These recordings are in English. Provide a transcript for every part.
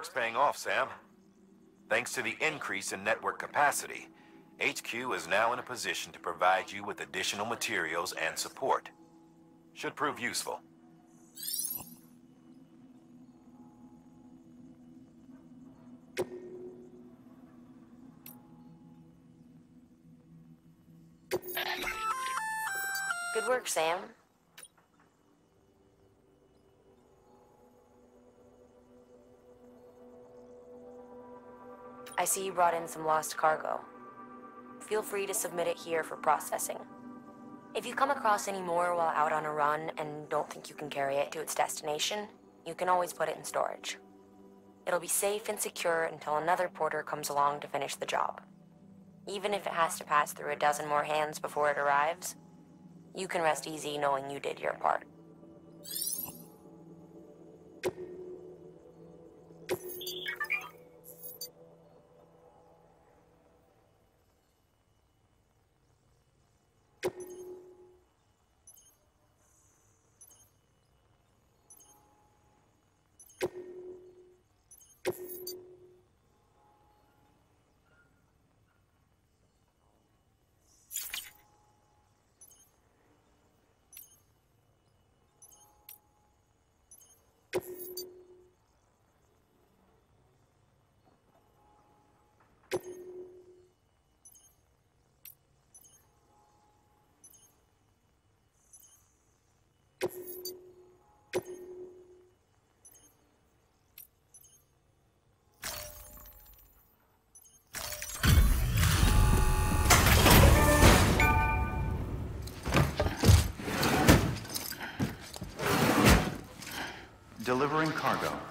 work's paying off, Sam. Thanks to the increase in network capacity, HQ is now in a position to provide you with additional materials and support. Should prove useful. Good work, Sam. I see you brought in some lost cargo. Feel free to submit it here for processing. If you come across any more while out on a run and don't think you can carry it to its destination, you can always put it in storage. It'll be safe and secure until another porter comes along to finish the job. Even if it has to pass through a dozen more hands before it arrives, you can rest easy knowing you did your part. Delivering cargo.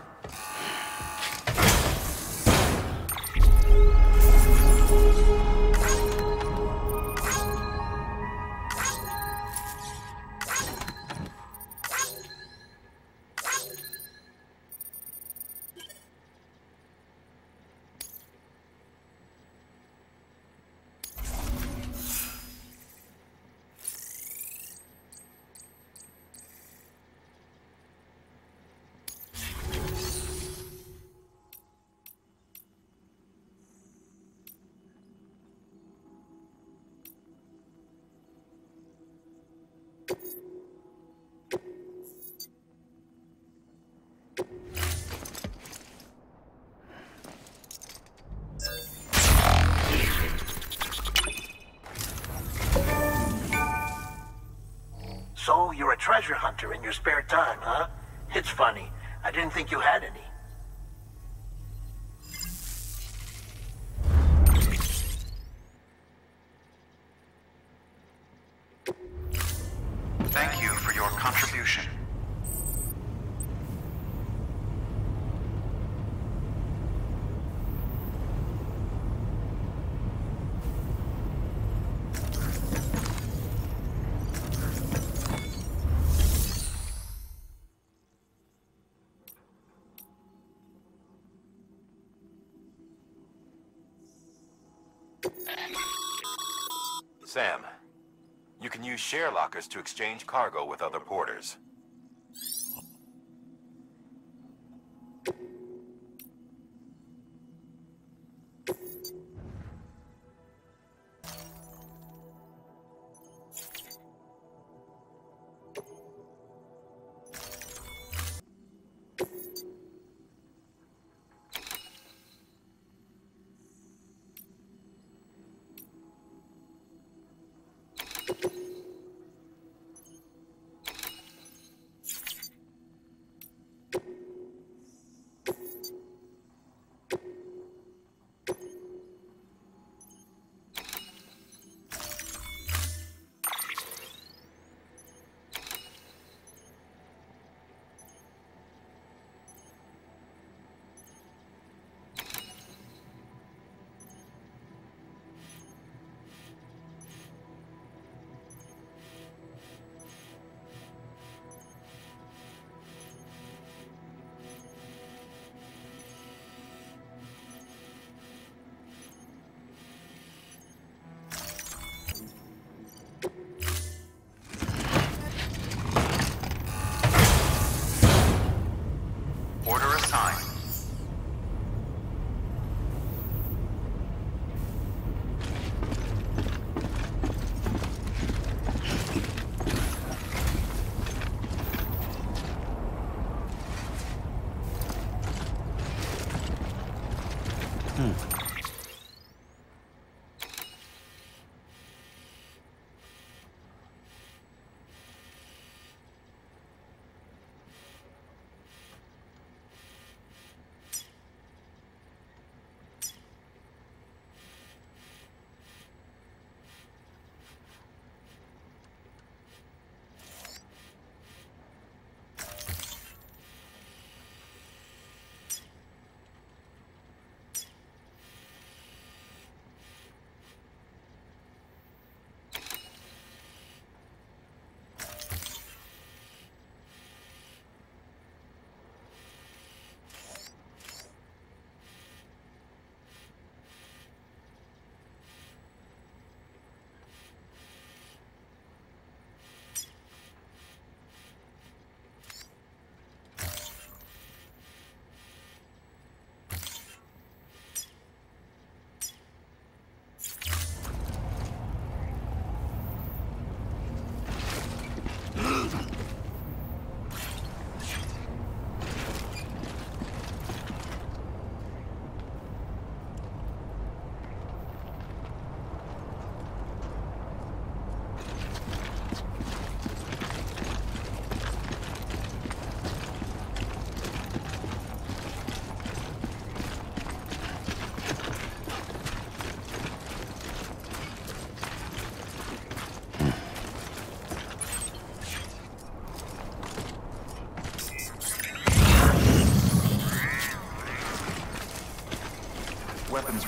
You're a treasure hunter in your spare time, huh? It's funny. I didn't think you had any. Sam, you can use share lockers to exchange cargo with other porters.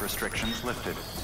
Restrictions lifted.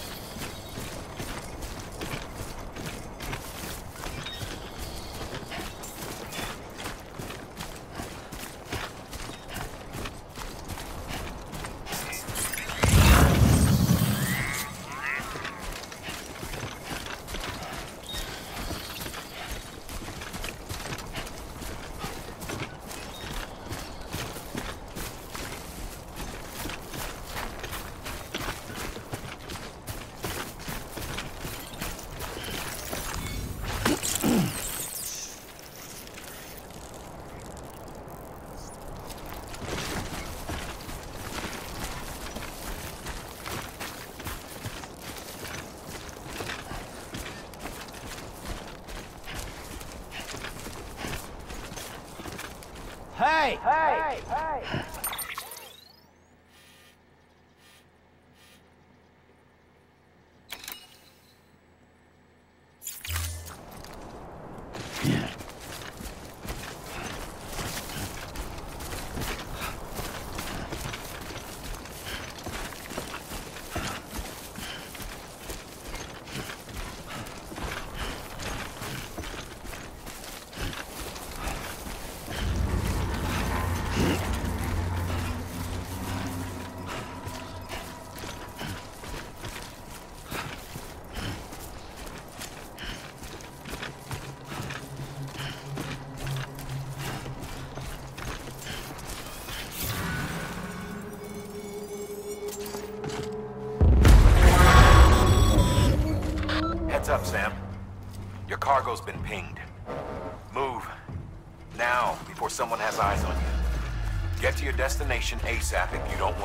Destination ASAP if you don't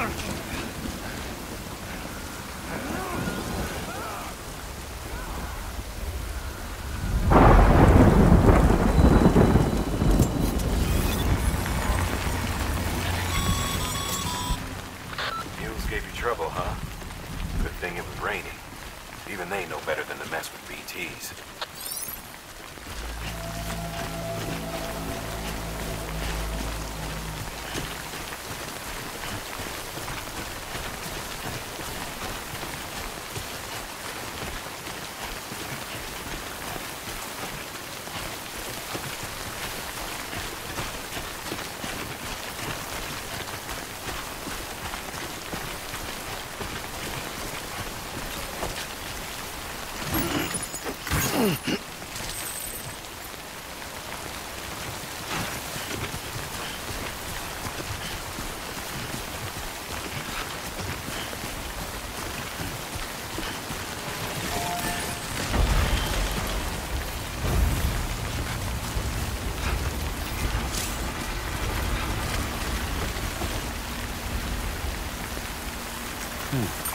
Ugh. Over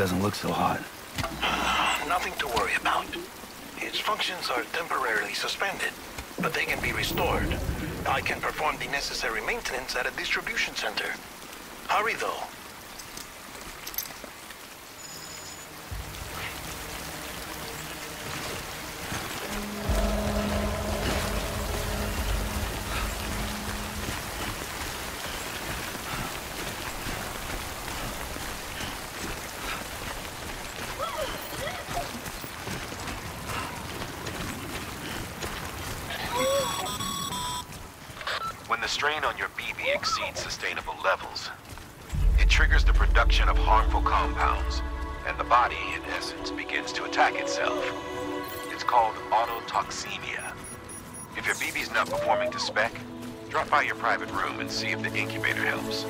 doesn't look so hot. Nothing to worry about. Its functions are temporarily suspended, but they can be restored. I can perform the necessary maintenance at a distribution center. Hurry, though. By your private room and see if the incubator helps.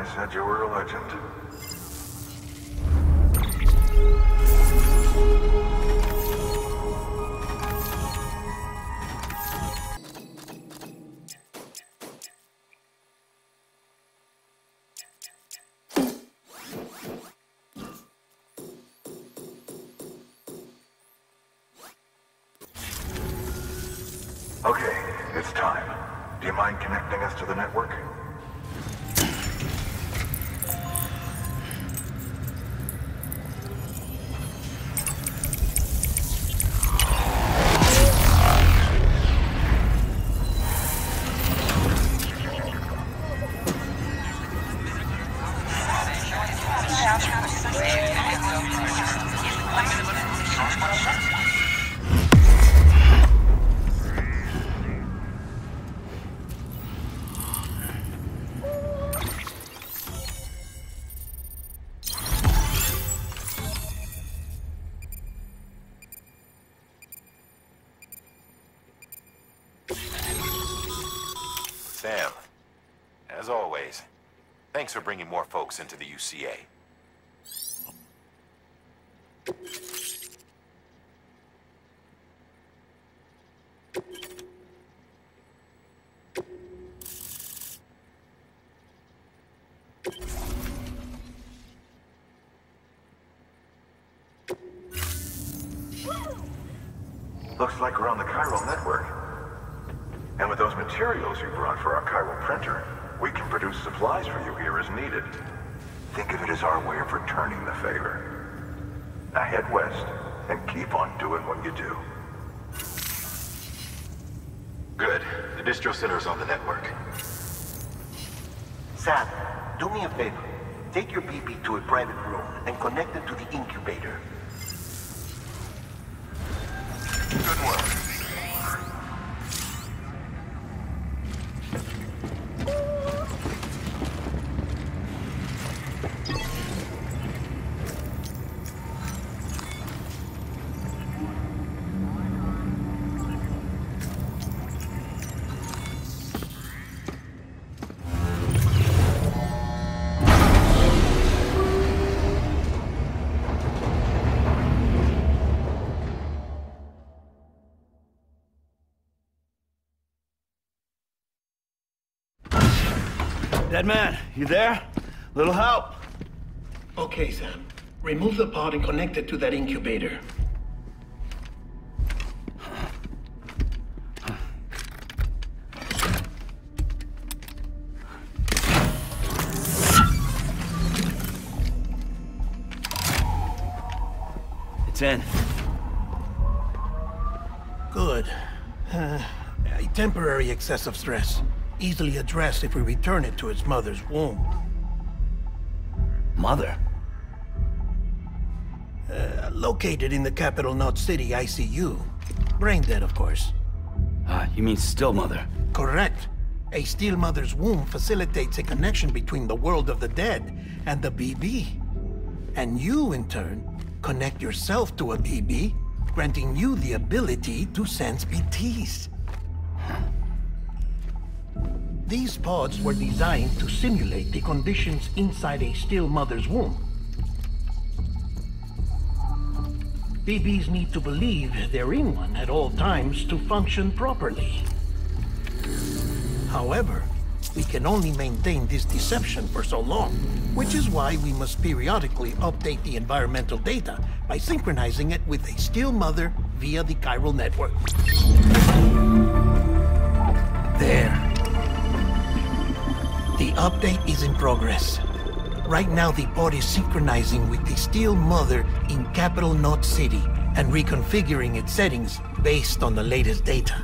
They said you were a legend. Okay, it's time. Do you mind connecting us to the network? Into the UCA. Looks like we're on the chiral network. And with those materials you brought for our chiral printer, we can produce supplies for you here as needed. Think of it as our way of returning the favor. Now head west and keep on doing what you do. Good. The distro center is on the network. Sam, do me a favor. Take your BB to a private room and connect it to the incubator. Good work. Deadman, you there? Little help? Okay, Sam. Remove the pod and connect it to that incubator. It's in. Good. Uh, a temporary excessive stress. Easily addressed if we return it to its mother's womb. Mother? Uh, located in the capital Knot City ICU. Brain dead, of course. Ah, you mean still mother? Correct. A still mother's womb facilitates a connection between the world of the dead and the BB. And you, in turn, connect yourself to a BB, granting you the ability to sense BTs. These pods were designed to simulate the conditions inside a still mother's womb. Babies need to believe they're in one at all times to function properly. However, we can only maintain this deception for so long, which is why we must periodically update the environmental data by synchronizing it with a still mother via the chiral network. There. The update is in progress. Right now, the pod is synchronizing with the Still Mother in Capital Knot City and reconfiguring its settings based on the latest data.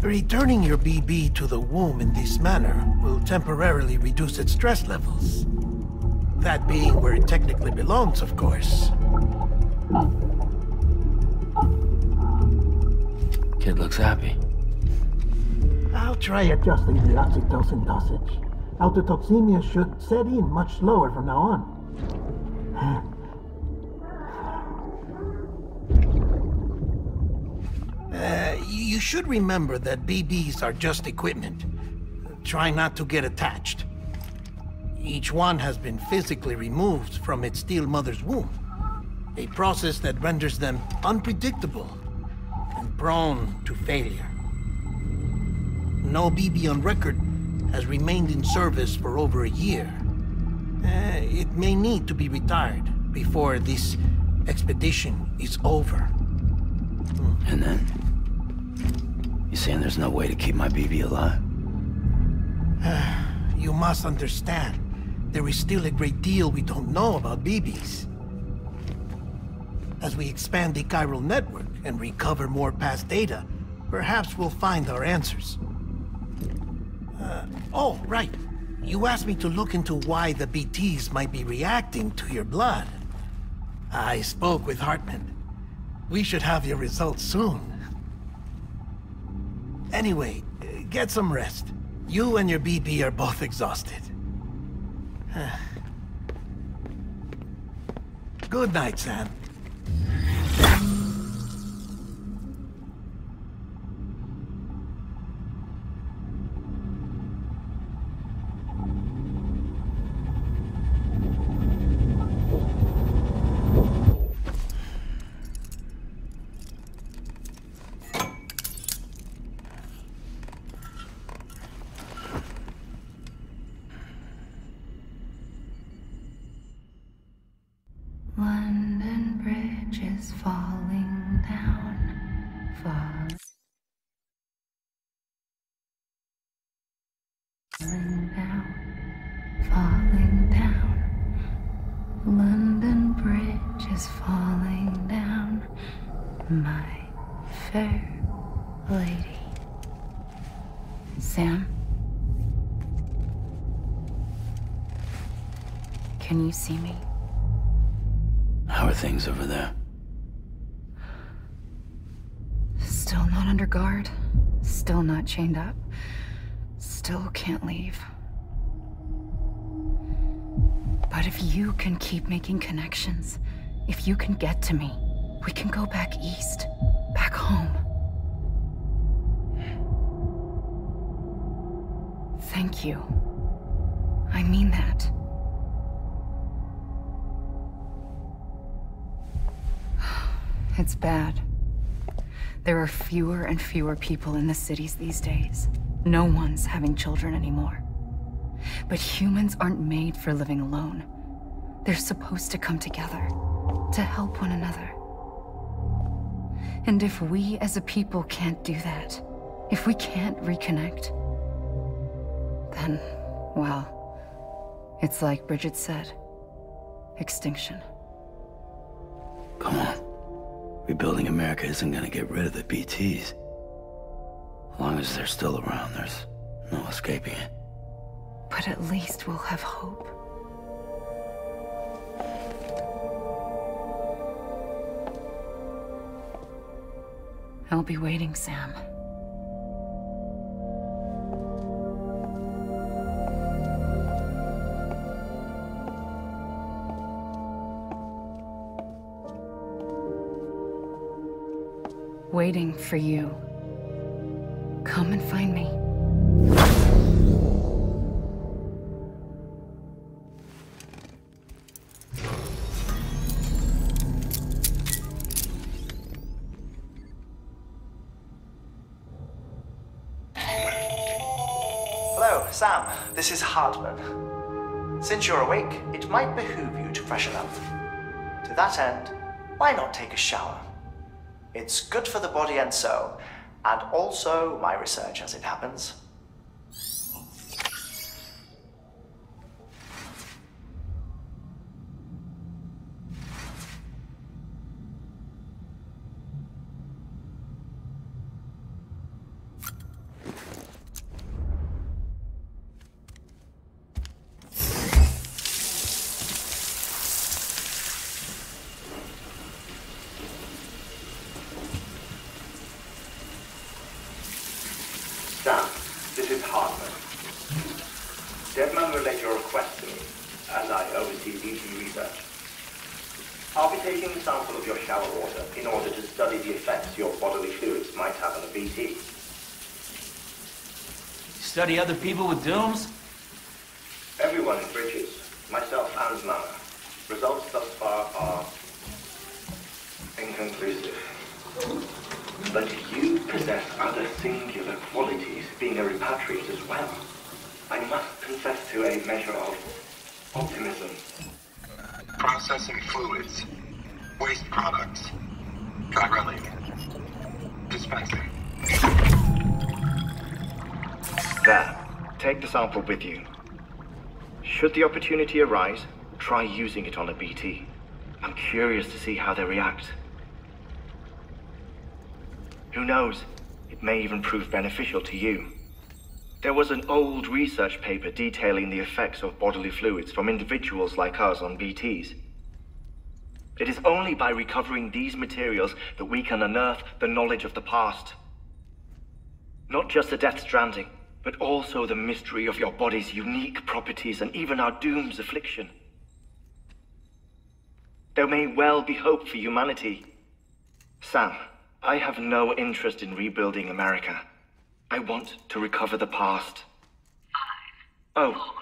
Returning your BB to the womb in this manner will temporarily reduce its stress levels. That being where it technically belongs, of course. Kid looks happy. I'll try adjusting the oxytocin dosage. Autotoxemia should set in much slower from now on. Uh, you should remember that BBs are just equipment. Try not to get attached. Each one has been physically removed from its still mother's womb. A process that renders them unpredictable and prone to failure. No BB on record has remained in service for over a year. Uh, it may need to be retired before this expedition is over. And then? You saying there's no way to keep my BB alive? You must understand, there is still a great deal we don't know about BBs. As we expand the chiral network and recover more past data, perhaps we'll find our answers. Oh, right. You asked me to look into why the BTs might be reacting to your blood. I spoke with Heartman. We should have your results soon. Anyway, get some rest. You and your BB are both exhausted. Good night, Sam. Can you see me? How are things over there? Still not under guard. Still not chained up. Still can't leave. But if you can keep making connections, if you can get to me, we can go back east. Back home. Thank you. I mean that. It's bad. There are fewer and fewer people in the cities these days. No one's having children anymore. But humans aren't made for living alone. They're supposed to come together, to help one another. And if we as a people can't do that, if we can't reconnect, then, well, it's like Bridget said, extinction. Come on. Rebuilding America isn't gonna get rid of the BTs. As long as they're still around, there's no escaping it. But at least we'll have hope. I'll be waiting, Sam. Waiting for you. Come and find me. Hello, Sam. This is Heartman. Since you're awake, it might behoove you to freshen up. To that end, why not take a shower? It's good for the body and soul, and also my research as it happens. request to me, as I oversee BT research. I'll be taking a sample of your shower water in order to study the effects your bodily fluids might have on a BT. Study other people with dooms? Everyone in Bridges, myself and Mama. Results thus far are inconclusive. But you possess other singular qualities, being a repatriate as well. I must confess to a measure of optimism. Processing fluids. Waste products. Chiralic. Dispensing. There. Take the sample with you. Should the opportunity arise, try using it on a BT. I'm curious to see how they react. Who knows? It may even prove beneficial to you. There was an old research paper detailing the effects of bodily fluids from individuals like us on BTs. It is only by recovering these materials that we can unearth the knowledge of the past. Not just the Death Stranding, but also the mystery of your body's unique properties and even our doom's affliction. There may well be hope for humanity. Sam, I have no interest in rebuilding America. I want to recover the past. Five. Oh,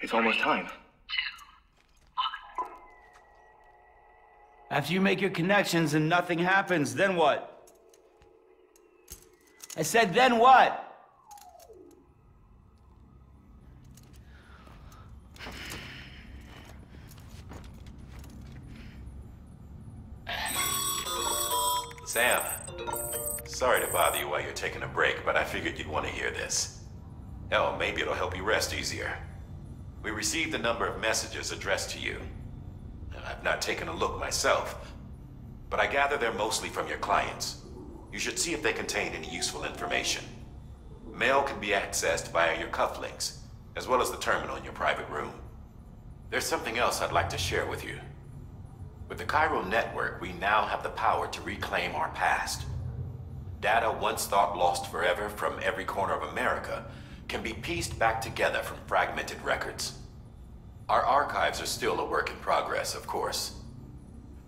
it's almost time. Two, After you make your connections and nothing happens, then what? I said, then what? Sam, sorry to bother you while you're taking a break, but I figured you'd want to hear this. Hell, maybe it'll help you rest easier. We received a number of messages addressed to you. I've not taken a look myself, but I gather they're mostly from your clients. You should see if they contain any useful information. Mail can be accessed via your cufflinks, as well as the terminal in your private room. There's something else I'd like to share with you. With the Chiral Network, we now have the power to reclaim our past. Data once thought lost forever from every corner of America can be pieced back together from fragmented records. Our archives are still a work in progress, of course.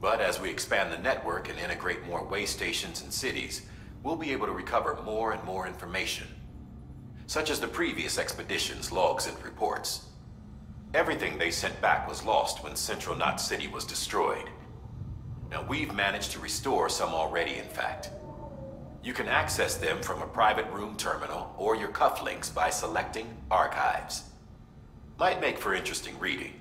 But as we expand the network and integrate more way stations and cities, we'll be able to recover more and more information. Such as the previous expedition's logs and reports. Everything they sent back was lost when Central Knot City was destroyed. Now we've managed to restore some already, in fact. You can access them from a private room terminal or your cufflinks by selecting Archives. Might make for interesting reading.